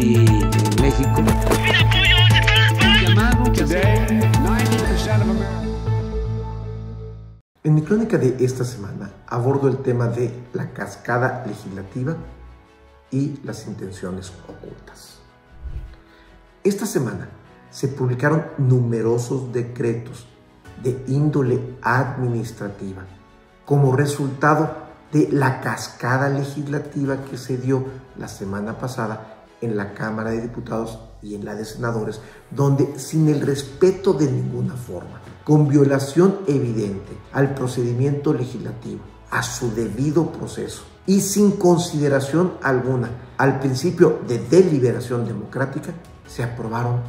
sí en México. En mi crónica de esta semana abordo el tema de la cascada legislativa y las intenciones ocultas. Esta semana se publicaron numerosos decretos de índole administrativa como resultado de la cascada legislativa que se dio la semana pasada en la Cámara de Diputados y en la de Senadores, donde sin el respeto de ninguna forma, con violación evidente al procedimiento legislativo, a su debido proceso y sin consideración alguna al principio de deliberación democrática, se aprobaron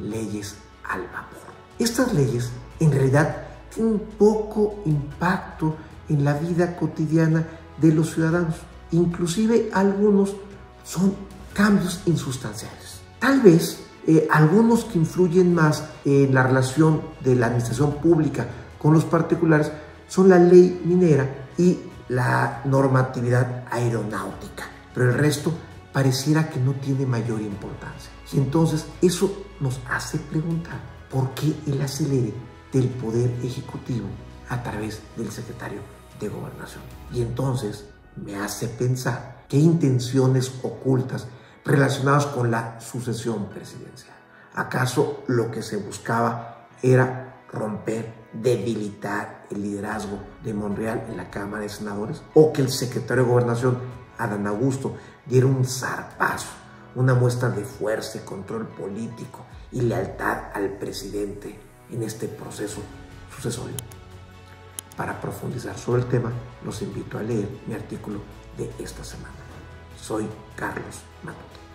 leyes al vapor. Estas leyes en realidad tienen poco impacto en la vida cotidiana de los ciudadanos. Inclusive algunos son cambios insustanciales. Tal vez eh, algunos que influyen más en la relación de la administración pública con los particulares son la ley minera y la normatividad aeronáutica. Pero el resto pareciera que no tiene mayor importancia. Y entonces eso nos hace preguntar por qué el acelere del Poder Ejecutivo a través del secretario de Gobernación. Y entonces me hace pensar qué intenciones ocultas relacionadas con la sucesión presidencial. ¿Acaso lo que se buscaba era romper, debilitar el liderazgo de Monreal en la Cámara de Senadores? ¿O que el secretario de Gobernación, Adán Augusto, diera un zarpazo, una muestra de fuerza y control político y lealtad al presidente en este proceso sucesorio? Para profundizar sobre el tema, los invito a leer mi artículo de esta semana. Soy Carlos Matute.